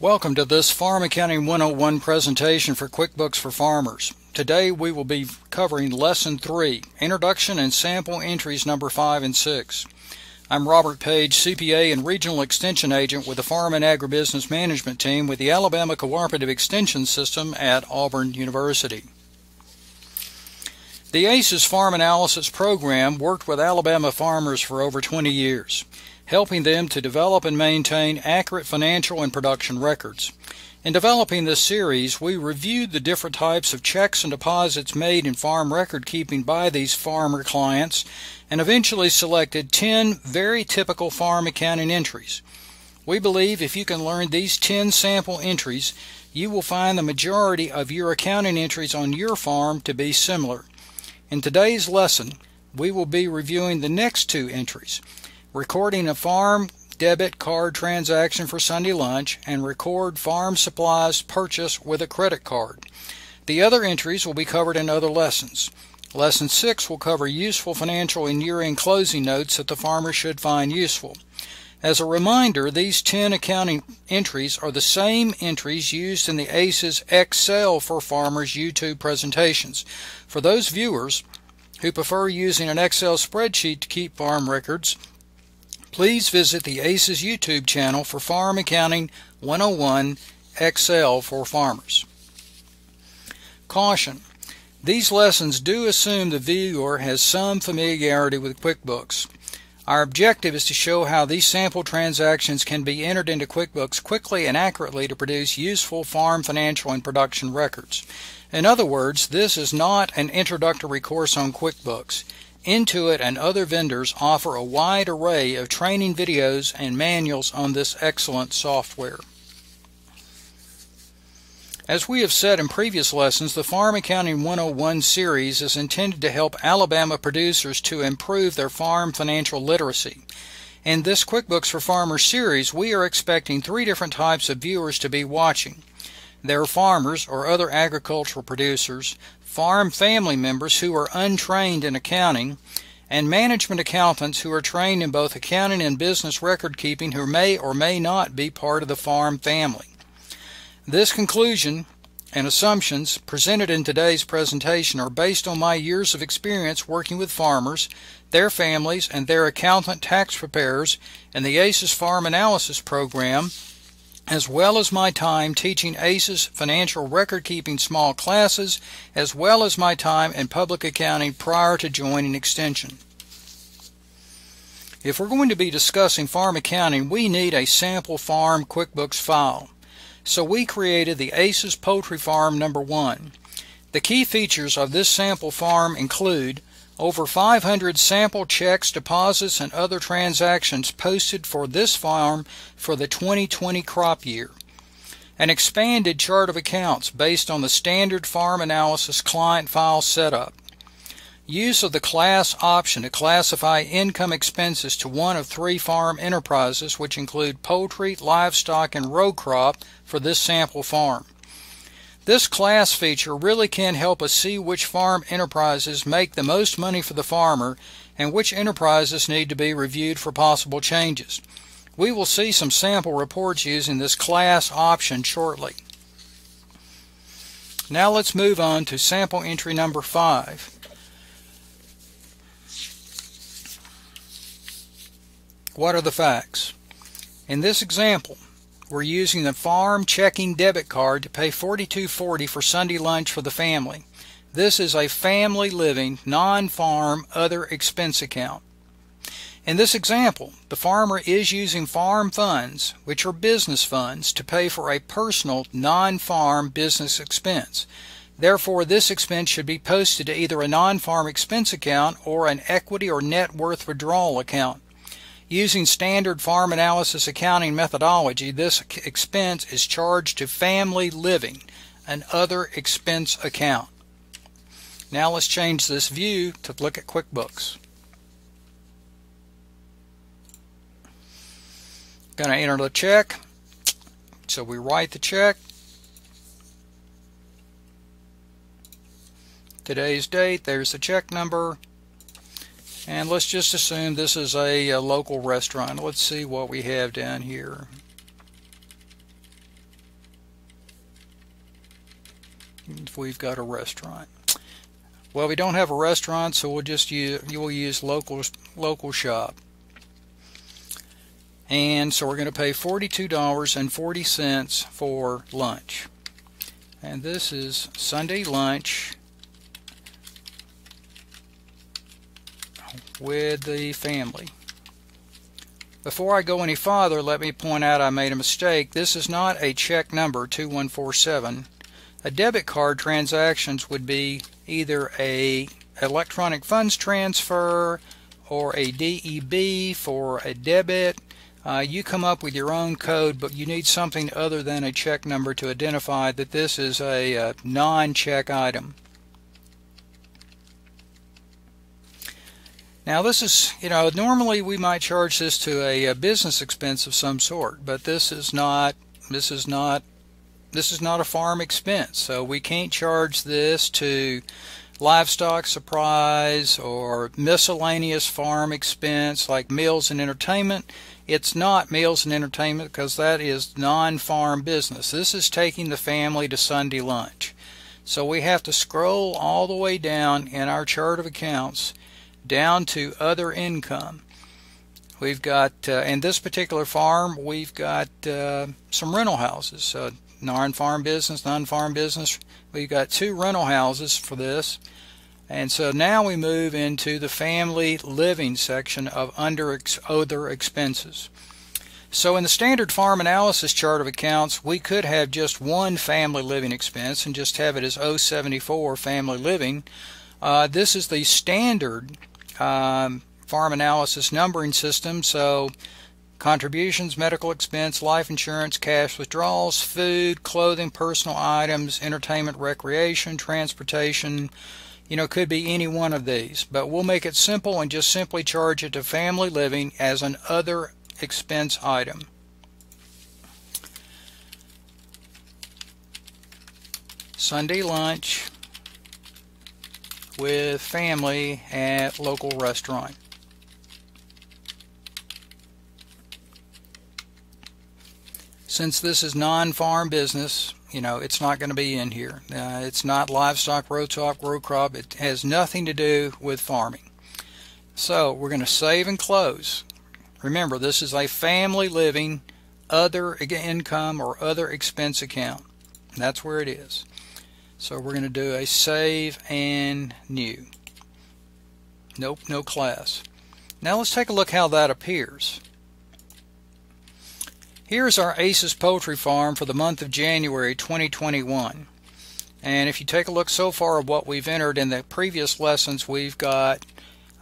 Welcome to this Farm Accounting 101 presentation for QuickBooks for Farmers. Today we will be covering Lesson 3, Introduction and Sample Entries number 5 and 6. I'm Robert Page, CPA and Regional Extension Agent with the Farm and Agribusiness Management Team with the Alabama Cooperative Extension System at Auburn University. The ACES Farm Analysis Program worked with Alabama farmers for over 20 years helping them to develop and maintain accurate financial and production records. In developing this series, we reviewed the different types of checks and deposits made in farm record keeping by these farmer clients and eventually selected 10 very typical farm accounting entries. We believe if you can learn these 10 sample entries, you will find the majority of your accounting entries on your farm to be similar. In today's lesson, we will be reviewing the next two entries recording a farm debit card transaction for Sunday lunch, and record farm supplies purchase with a credit card. The other entries will be covered in other lessons. Lesson 6 will cover useful financial and year-end closing notes that the farmer should find useful. As a reminder, these 10 accounting entries are the same entries used in the ACES Excel for Farmers YouTube presentations. For those viewers who prefer using an Excel spreadsheet to keep farm records, Please visit the ACES YouTube channel for Farm Accounting 101 Excel for Farmers. Caution. These lessons do assume the viewer has some familiarity with QuickBooks. Our objective is to show how these sample transactions can be entered into QuickBooks quickly and accurately to produce useful farm financial and production records. In other words, this is not an introductory course on QuickBooks. Intuit and other vendors offer a wide array of training videos and manuals on this excellent software. As we have said in previous lessons, the Farm Accounting 101 series is intended to help Alabama producers to improve their farm financial literacy. In this QuickBooks for Farmers series, we are expecting three different types of viewers to be watching. There are farmers or other agricultural producers, farm family members who are untrained in accounting, and management accountants who are trained in both accounting and business record keeping who may or may not be part of the farm family. This conclusion and assumptions presented in today's presentation are based on my years of experience working with farmers, their families, and their accountant tax preparers in the ACES Farm Analysis Program as well as my time teaching ACES financial record keeping small classes, as well as my time in public accounting prior to joining Extension. If we're going to be discussing farm accounting, we need a sample farm QuickBooks file. So we created the ACES Poultry Farm number one. The key features of this sample farm include over 500 sample checks, deposits, and other transactions posted for this farm for the 2020 crop year. An expanded chart of accounts based on the standard farm analysis client file setup. Use of the class option to classify income expenses to one of three farm enterprises, which include poultry, livestock, and row crop for this sample farm. This class feature really can help us see which farm enterprises make the most money for the farmer and which enterprises need to be reviewed for possible changes. We will see some sample reports using this class option shortly. Now let's move on to sample entry number 5. What are the facts? In this example, we're using the farm checking debit card to pay $42.40 for Sunday lunch for the family. This is a family living, non-farm, other expense account. In this example, the farmer is using farm funds, which are business funds, to pay for a personal, non-farm business expense. Therefore, this expense should be posted to either a non-farm expense account or an equity or net worth withdrawal account. Using standard farm analysis accounting methodology, this expense is charged to family living, an other expense account. Now let's change this view to look at QuickBooks. Going to enter the check. So we write the check. Today's date, there's the check number. And let's just assume this is a, a local restaurant. Let's see what we have down here. If we've got a restaurant. Well, we don't have a restaurant, so we'll just use you will use local local shop. And so we're going to pay $42.40 for lunch. And this is Sunday lunch with the family. Before I go any farther, let me point out I made a mistake. This is not a check number 2147. A debit card transactions would be either a electronic funds transfer or a DEB for a debit. Uh, you come up with your own code, but you need something other than a check number to identify that this is a, a non-check item. Now this is, you know, normally we might charge this to a, a, business expense of some sort, but this is not, this is not, this is not a farm expense. So we can't charge this to livestock supplies or miscellaneous farm expense like meals and entertainment. It's not meals and entertainment because that is non-farm business. This is taking the family to Sunday lunch. So we have to scroll all the way down in our chart of accounts down to other income. We've got, uh, in this particular farm, we've got uh, some rental houses. Uh, non-farm business, non-farm business. We've got two rental houses for this. And so now we move into the family living section of under ex other expenses. So in the standard farm analysis chart of accounts, we could have just one family living expense and just have it as 074 family living. Uh, this is the standard um, farm analysis numbering system. So contributions, medical expense, life insurance, cash withdrawals, food, clothing, personal items, entertainment, recreation, transportation, you know, could be any one of these. But we'll make it simple and just simply charge it to family living as an other expense item. Sunday lunch, with family at local restaurant. Since this is non-farm business, you know, it's not going to be in here. Uh, it's not livestock, row top, row crop. It has nothing to do with farming. So we're going to save and close. Remember, this is a family living other income or other expense account. That's where it is. So we're going to do a save and new. Nope, no class. Now let's take a look how that appears. Here's our Aces Poultry Farm for the month of January 2021. And if you take a look so far of what we've entered in the previous lessons, we've got,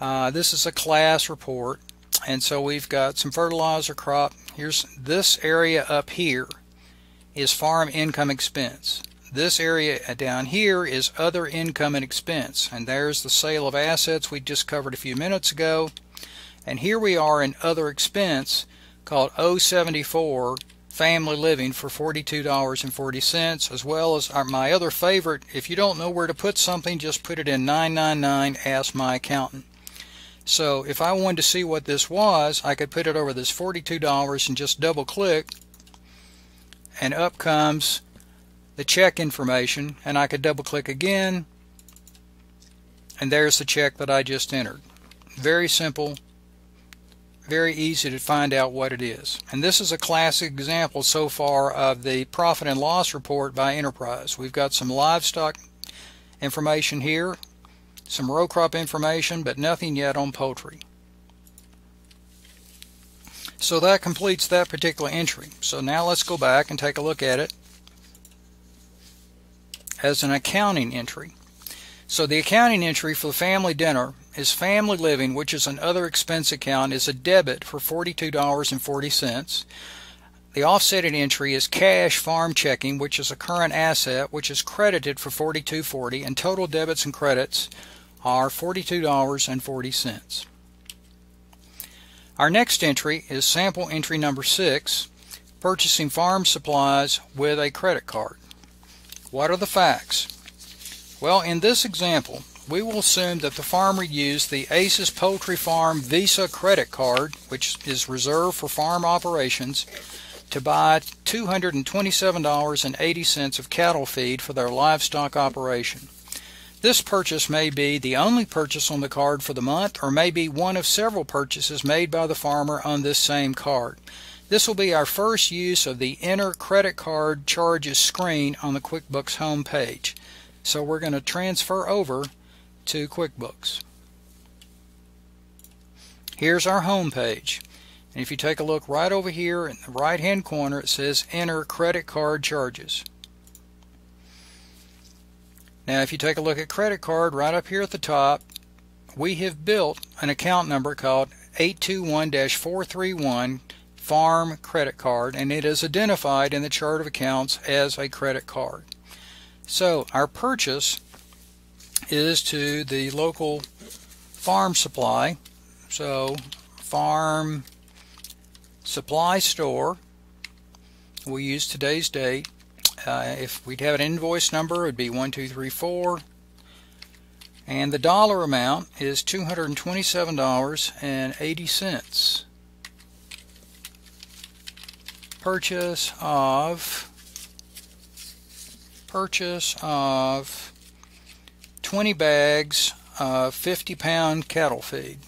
uh, this is a class report. And so we've got some fertilizer crop. Here's this area up here is farm income expense. This area down here is other income and expense. And there's the sale of assets we just covered a few minutes ago. And here we are in other expense called 074 family living for $42.40 as well as our, my other favorite if you don't know where to put something just put it in 999 ask my accountant so if I wanted to see what this was I could put it over this $42 and just double click and up comes the check information and I could double click again and there's the check that I just entered. Very simple, very easy to find out what it is. And this is a classic example so far of the profit and loss report by enterprise. We've got some livestock information here, some row crop information, but nothing yet on poultry. So that completes that particular entry. So now let's go back and take a look at it as an accounting entry. So the accounting entry for the family dinner is family living, which is another expense account, is a debit for $42.40. The offsetting entry is cash farm checking, which is a current asset, which is credited for $42.40, and total debits and credits are $42.40. Our next entry is sample entry number six, purchasing farm supplies with a credit card. What are the facts? Well, in this example, we will assume that the farmer used the Aces Poultry Farm Visa credit card, which is reserved for farm operations, to buy $227.80 of cattle feed for their livestock operation. This purchase may be the only purchase on the card for the month or may be one of several purchases made by the farmer on this same card. This will be our first use of the Enter Credit Card Charges screen on the QuickBooks home page. So we're going to transfer over to QuickBooks. Here's our home page. And if you take a look right over here in the right hand corner, it says Enter Credit Card Charges. Now, if you take a look at credit card right up here at the top, we have built an account number called 821-431 Farm Credit Card, and it is identified in the chart of accounts as a credit card. So, our purchase is to the local farm supply. So, farm supply store. We use today's date. Uh, if we'd have an invoice number, it would be 1234. And the dollar amount is $227.80. Purchase of purchase of 20 bags of 50 pound cattle feed.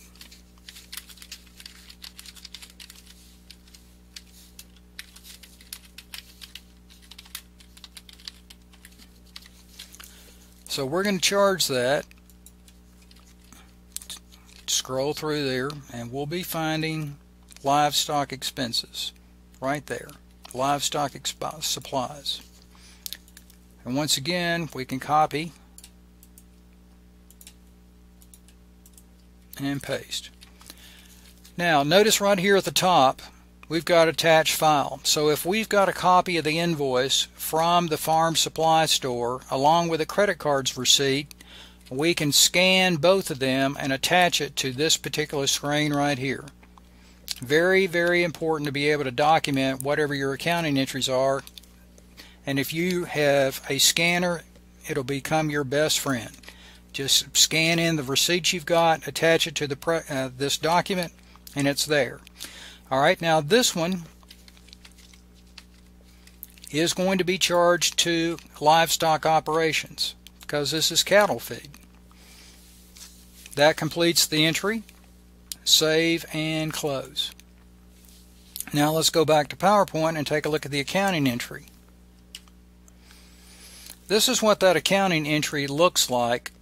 So we're going to charge that. Scroll through there and we'll be finding livestock expenses right there. Livestock supplies. And once again, we can copy and paste. Now, notice right here at the top, we've got attached file. So if we've got a copy of the invoice from the farm supply store along with a credit card's receipt, we can scan both of them and attach it to this particular screen right here. Very, very important to be able to document whatever your accounting entries are. And if you have a scanner, it'll become your best friend. Just scan in the receipts you've got, attach it to the uh, this document, and it's there. All right, now this one is going to be charged to livestock operations because this is cattle feed. That completes the entry. Save and close. Now let's go back to PowerPoint and take a look at the accounting entry. This is what that accounting entry looks like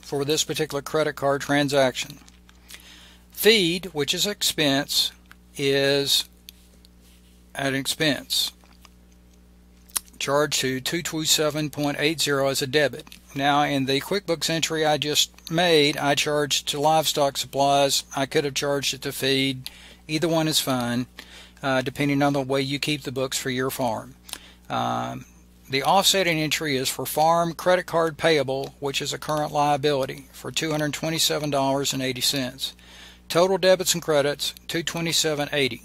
for this particular credit card transaction. Feed, which is expense, is an expense. Charged to 227.80 as a debit. Now in the QuickBooks entry I just made, I charged to livestock supplies. I could have charged it to feed. Either one is fine, uh, depending on the way you keep the books for your farm. Um, the offsetting entry is for farm credit card payable, which is a current liability, for $227.80. Total debits and credits, 227.80.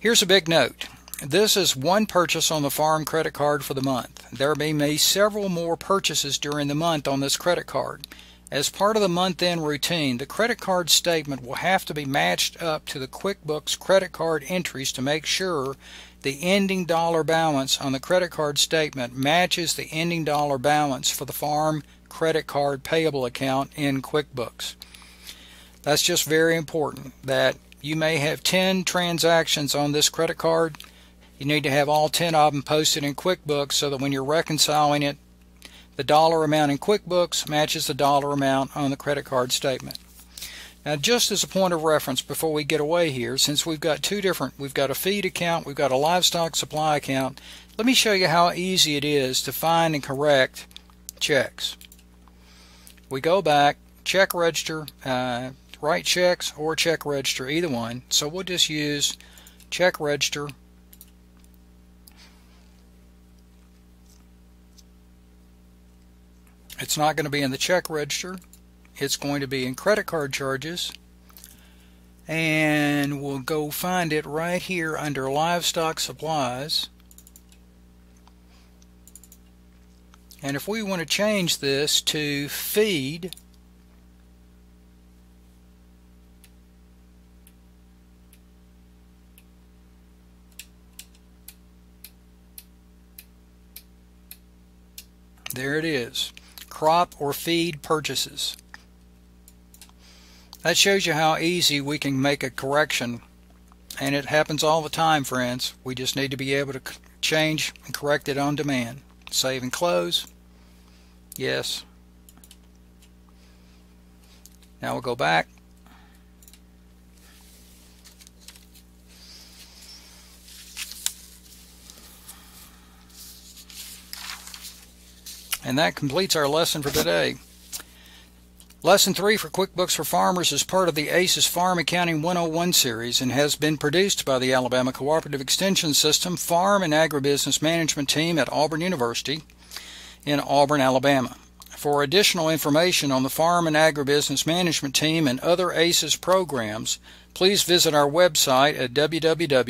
Here's a big note. This is one purchase on the farm credit card for the month. There may be several more purchases during the month on this credit card. As part of the month-end routine, the credit card statement will have to be matched up to the QuickBooks credit card entries to make sure the ending dollar balance on the credit card statement matches the ending dollar balance for the farm credit card payable account in QuickBooks. That's just very important that you may have 10 transactions on this credit card. You need to have all 10 of them posted in QuickBooks so that when you're reconciling it, the dollar amount in QuickBooks matches the dollar amount on the credit card statement. Now just as a point of reference before we get away here, since we've got two different, we've got a feed account, we've got a livestock supply account, let me show you how easy it is to find and correct checks. We go back, check register, uh, write checks or check register, either one. So we'll just use check register. It's not going to be in the check register. It's going to be in credit card charges. And we'll go find it right here under livestock supplies. And if we want to change this to feed, there it is. Crop or feed purchases. That shows you how easy we can make a correction and it happens all the time friends. We just need to be able to change and correct it on demand. Save and close. Yes. Now we'll go back. And that completes our lesson for today. Lesson 3 for QuickBooks for Farmers is part of the ACES Farm Accounting 101 series and has been produced by the Alabama Cooperative Extension System Farm and Agribusiness Management Team at Auburn University in Auburn, Alabama. For additional information on the Farm and Agribusiness Management Team and other ACES programs, please visit our website at www.aces.edu.